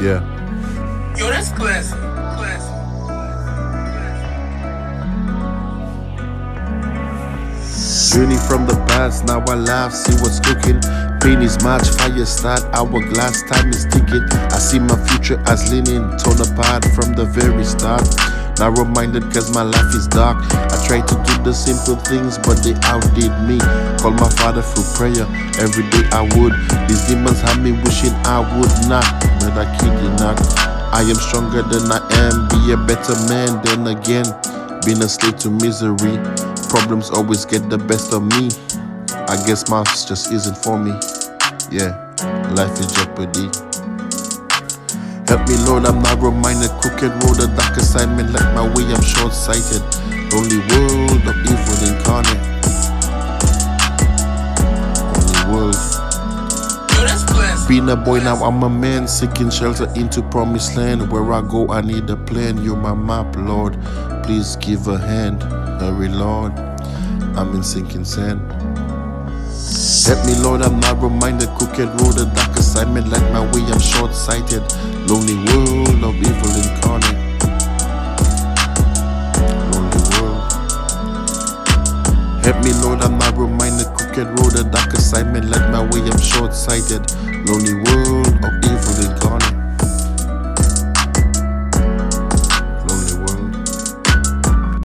Yeah. Yo, that's classic. Classic. Journey from the past, now I laugh, see what's cooking. Pain is March, fire start, hourglass, time is ticking. I see my future as leaning, torn apart from the very start. Narrow minded cause my life is dark. I try to do the simple things, but they outdid me. Call my father through prayer, every day I would. These demons have me wishing I would not, I kid you not. I am stronger than I am, be a better man than again. Been a slave to misery, problems always get the best of me. I guess maths just isn't for me. Yeah, life is jeopardy. Help me, Lord, I'm narrow minded, crooked road, a dark assignment. Like my way, I'm short sighted. Only world of evil. Being a boy, now I'm a man, seeking shelter into promised land. Where I go, I need a plan. You're my map, Lord. Please give a hand. Hurry, Lord. I'm in sinking sand. Help me, Lord, I'm narrow minded, crooked road, a dark assignment. Like my way, I'm short sighted. Lonely world of evil incarnate. Help me, Lord, I'm narrow minded, crooked road, the dark assignment. Like my way, I'm short sighted. Lonely